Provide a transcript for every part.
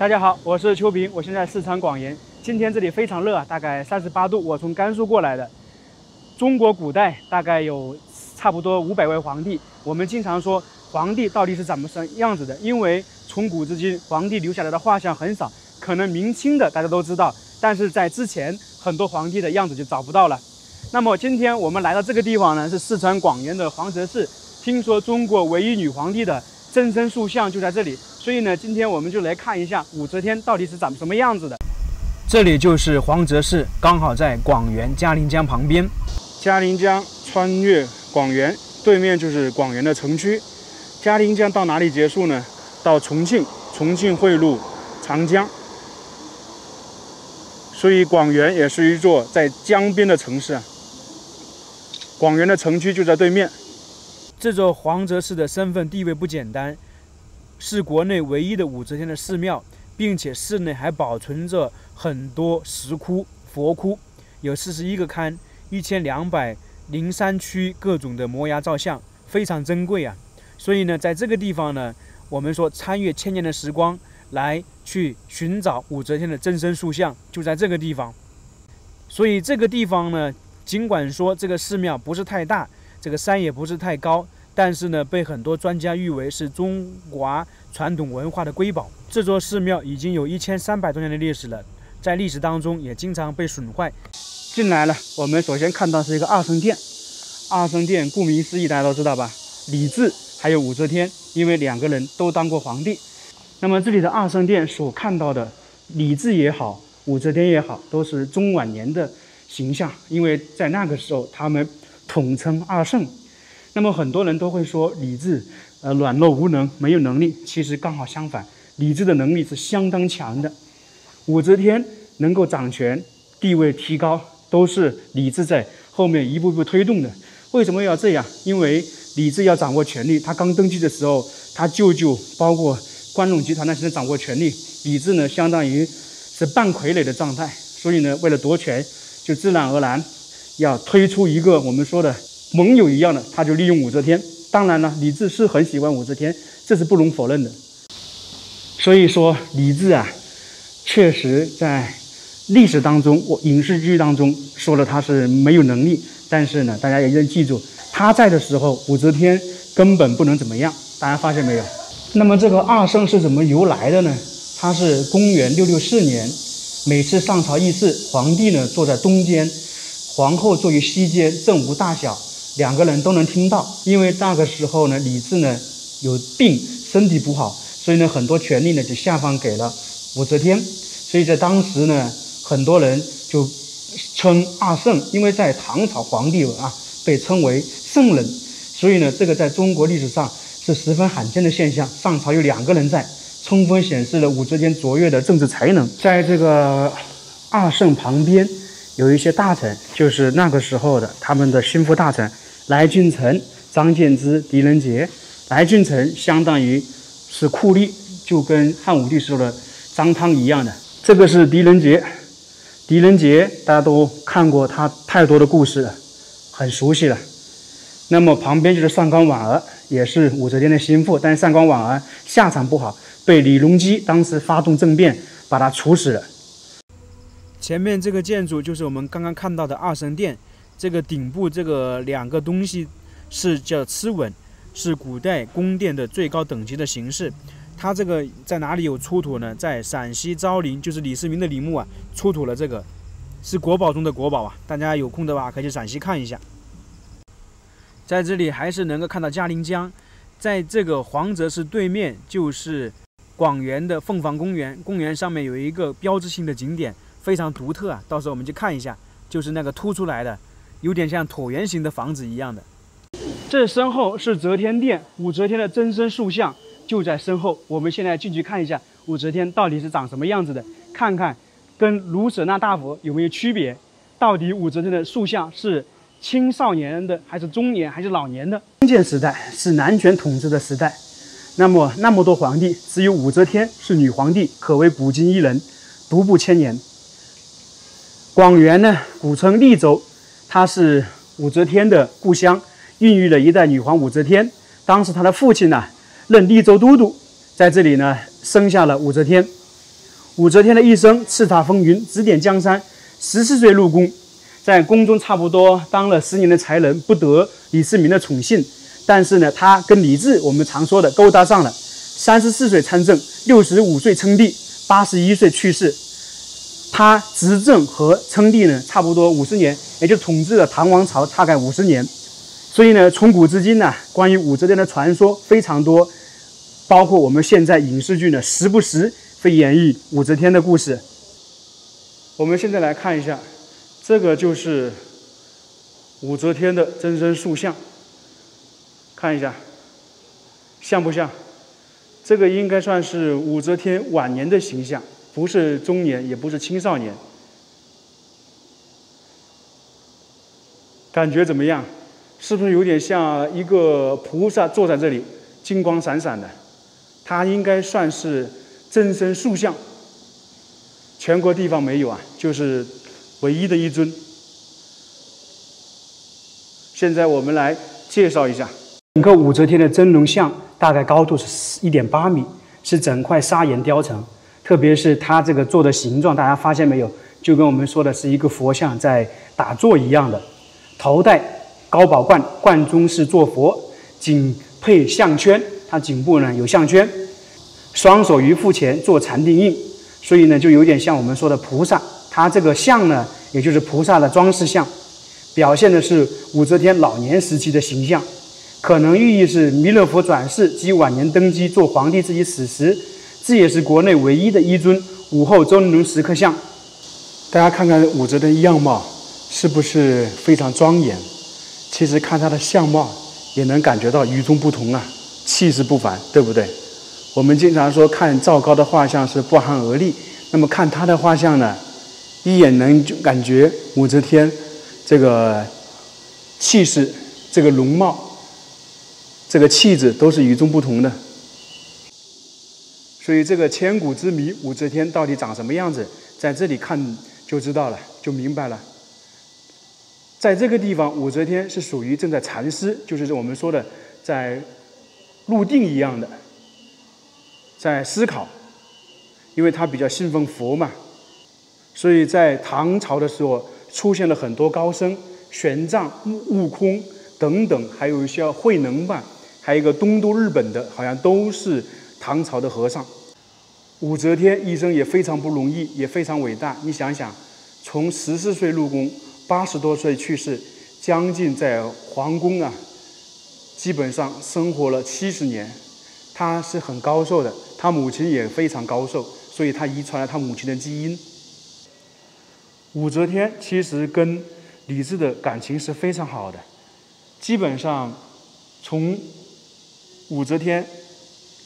大家好，我是秋平，我现在四川广元。今天这里非常热，大概三十八度。我从甘肃过来的。中国古代大概有差不多五百位皇帝。我们经常说皇帝到底是怎么什样子的？因为从古至今，皇帝留下来的画像很少。可能明清的大家都知道，但是在之前很多皇帝的样子就找不到了。那么今天我们来到这个地方呢，是四川广元的黄泽寺。听说中国唯一女皇帝的真身塑像就在这里。所以呢，今天我们就来看一下武则天到底是长什么样子的。这里就是黄泽市，刚好在广元嘉陵江旁边。嘉陵江穿越广元，对面就是广元的城区。嘉陵江到哪里结束呢？到重庆，重庆汇入长江。所以广元也是一座在江边的城市啊。广元的城区就在对面。这座黄泽寺的身份地位不简单。是国内唯一的武则天的寺庙，并且寺内还保存着很多石窟、佛窟，有四十一个龛，一千两百零三区各种的摩崖造像，非常珍贵啊。所以呢，在这个地方呢，我们说穿越千年的时光来去寻找武则天的真身塑像，就在这个地方。所以这个地方呢，尽管说这个寺庙不是太大，这个山也不是太高。但是呢，被很多专家誉为是中华传统文化的瑰宝。这座寺庙已经有一千三百多年的历史了，在历史当中也经常被损坏。进来了，我们首先看到是一个二圣殿。二圣殿顾名思义，大家都知道吧？李治还有武则天，因为两个人都当过皇帝。那么这里的二圣殿所看到的李治也好，武则天也好，都是中晚年的形象，因为在那个时候他们统称二圣。那么很多人都会说李治，呃，软弱无能，没有能力。其实刚好相反，李治的能力是相当强的。武则天能够掌权，地位提高，都是李治在后面一步步推动的。为什么要这样？因为李治要掌握权力，他刚登基的时候，他舅舅包括关陇集团那些人掌握权力，李治呢，相当于是半傀儡的状态。所以呢，为了夺权，就自然而然要推出一个我们说的。盟友一样的，他就利用武则天。当然了，李治是很喜欢武则天，这是不容否认的。所以说，李治啊，确实在历史当中，我影视剧当中说了他是没有能力。但是呢，大家一定要记住，他在的时候，武则天根本不能怎么样。大家发现没有？那么这个二圣是怎么由来的呢？他是公元六六四年，每次上朝议事，皇帝呢坐在东间，皇后坐于西间，正无大小。两个人都能听到，因为那个时候呢，李治呢有病，身体不好，所以呢很多权力呢就下放给了武则天。所以在当时呢，很多人就称二圣，因为在唐朝皇帝啊被称为圣人，所以呢这个在中国历史上是十分罕见的现象。上朝有两个人在，充分显示了武则天卓越的政治才能。在这个二圣旁边。有一些大臣，就是那个时候的他们的心腹大臣，来俊臣、张建之、狄仁杰。来俊臣相当于是酷吏，就跟汉武帝时候的张汤一样的。这个是狄仁杰，狄仁杰大家都看过他太多的故事了，很熟悉了。那么旁边就是上官婉儿，也是武则天的心腹，但是上官婉儿下场不好，被李隆基当时发动政变，把他处死了。前面这个建筑就是我们刚刚看到的二神殿，这个顶部这个两个东西是叫螭吻，是古代宫殿的最高等级的形式。它这个在哪里有出土呢？在陕西昭陵，就是李世民的陵墓啊，出土了这个，是国宝中的国宝啊！大家有空的话可以去陕西看一下。在这里还是能够看到嘉陵江，在这个黄泽市对面就是广元的凤凰公园，公园上面有一个标志性的景点。非常独特啊！到时候我们去看一下，就是那个凸出来的，有点像椭圆形的房子一样的。这身后是则天殿，武则天的真身塑像就在身后。我们现在进去看一下，武则天到底是长什么样子的？看看跟卢舍那大佛有没有区别？到底武则天的塑像是青少年的，还是中年，还是老年的？封建时代是男权统治的时代，那么那么多皇帝，只有武则天是女皇帝，可谓古今一人，独步千年。广元呢，古称利州，它是武则天的故乡，孕育了一代女皇武则天。当时她的父亲呢，任利州都督，在这里呢生下了武则天。武则天的一生叱咤风云，指点江山。十四岁入宫，在宫中差不多当了十年的才人，不得李世民的宠幸。但是呢，他跟李治我们常说的勾搭上了。三十四岁参政，六十五岁称帝，八十一岁去世。他执政和称帝呢，差不多五十年，也就统治了唐王朝大概五十年。所以呢，从古至今呢，关于武则天的传说非常多，包括我们现在影视剧呢，时不时会演绎武则天的故事。我们现在来看一下，这个就是武则天的真身塑像，看一下，像不像？这个应该算是武则天晚年的形象，不是中年，也不是青少年。感觉怎么样？是不是有点像一个菩萨坐在这里，金光闪闪的？它应该算是真身塑像，全国地方没有啊，就是唯一的一尊。现在我们来介绍一下整个武则天的真容像，大概高度是一点八米，是整块砂岩雕成，特别是它这个做的形状，大家发现没有？就跟我们说的是一个佛像在打坐一样的，头戴。高宝冠，冠中是坐佛，颈配项圈，它颈部呢有项圈，双手于腹前做禅定印，所以呢就有点像我们说的菩萨。它这个像呢，也就是菩萨的装饰像，表现的是武则天老年时期的形象，可能寓意是弥勒佛转世及晚年登基做皇帝自己死时，这也是国内唯一的一尊武后真容石刻像。大家看看武则天样貌，是不是非常庄严？其实看她的相貌，也能感觉到与众不同啊，气势不凡，对不对？我们经常说看赵高的画像是不寒而栗，那么看他的画像呢，一眼能就感觉武则天这个气势、这个容貌、这个气质都是与众不同的。所以这个千古之谜，武则天到底长什么样子，在这里看就知道了，就明白了。在这个地方，武则天是属于正在禅思，就是我们说的在入定一样的，在思考，因为她比较信奉佛嘛，所以在唐朝的时候出现了很多高僧，玄奘、悟空等等，还有一些慧能吧，还有一个东渡日本的，好像都是唐朝的和尚。武则天一生也非常不容易，也非常伟大。你想想，从十四岁入宫。八十多岁去世，将近在皇宫啊，基本上生活了七十年，他是很高寿的，他母亲也非常高寿，所以他遗传了他母亲的基因。武则天其实跟李治的感情是非常好的，基本上从武则天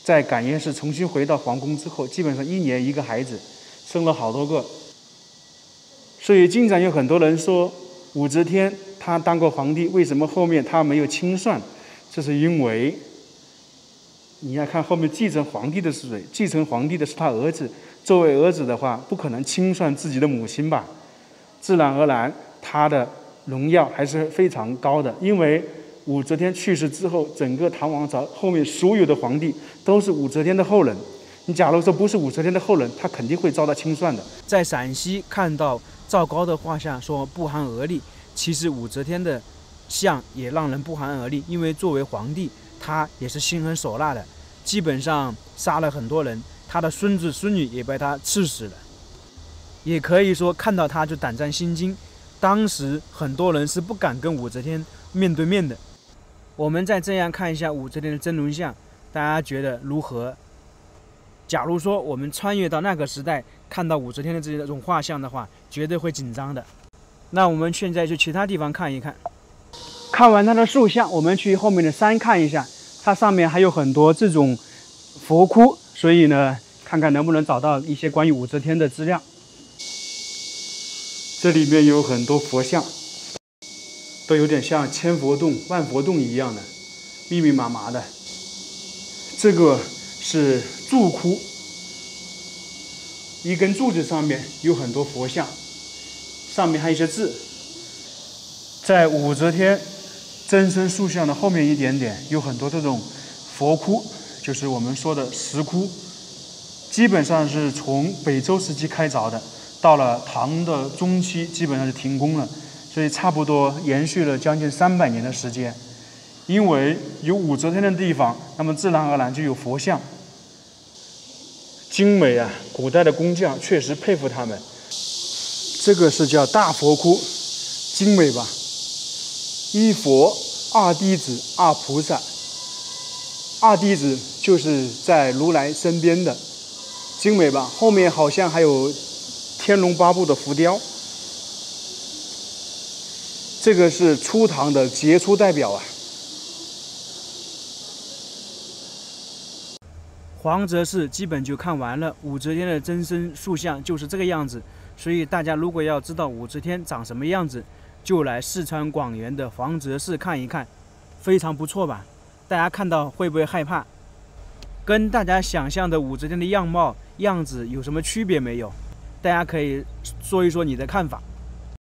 在感业寺重新回到皇宫之后，基本上一年一个孩子，生了好多个。所以，经常有很多人说，武则天她当过皇帝，为什么后面她没有清算？这是因为，你要看后面继承皇帝的是谁？继承皇帝的是他儿子。作为儿子的话，不可能清算自己的母亲吧？自然而然，他的荣耀还是非常高的。因为武则天去世之后，整个唐王朝后面所有的皇帝都是武则天的后人。你假如说不是武则天的后人，他肯定会遭到清算的。在陕西看到。赵高的画像说不寒而栗，其实武则天的像也让人不寒而栗，因为作为皇帝，他也是心狠手辣的，基本上杀了很多人，他的孙子孙女也被他刺死了，也可以说看到他就胆战心惊。当时很多人是不敢跟武则天面对面的。我们再这样看一下武则天的真容像，大家觉得如何？假如说我们穿越到那个时代，看到武则天的这种画像的话，绝对会紧张的。那我们现在去其他地方看一看。看完它的塑像，我们去后面的山看一下，它上面还有很多这种佛窟，所以呢，看看能不能找到一些关于武则天的资料。这里面有很多佛像，都有点像千佛洞、万佛洞一样的，密密麻麻的。这个是。柱窟，一根柱子上面有很多佛像，上面还有一些字。在武则天真身塑像的后面一点点，有很多这种佛窟，就是我们说的石窟。基本上是从北周时期开凿的，到了唐的中期基本上就停工了，所以差不多延续了将近三百年的时间。因为有武则天的地方，那么自然而然就有佛像。精美啊！古代的工匠确实佩服他们。这个是叫大佛窟，精美吧？一佛、二弟子、二菩萨。二弟子就是在如来身边的，精美吧？后面好像还有天龙八部的浮雕。这个是初唐的杰出代表啊！黄泽寺基本就看完了，武则天的真身塑像就是这个样子。所以大家如果要知道武则天长什么样子，就来四川广元的黄泽寺看一看，非常不错吧？大家看到会不会害怕？跟大家想象的武则天的样貌样子有什么区别没有？大家可以说一说你的看法。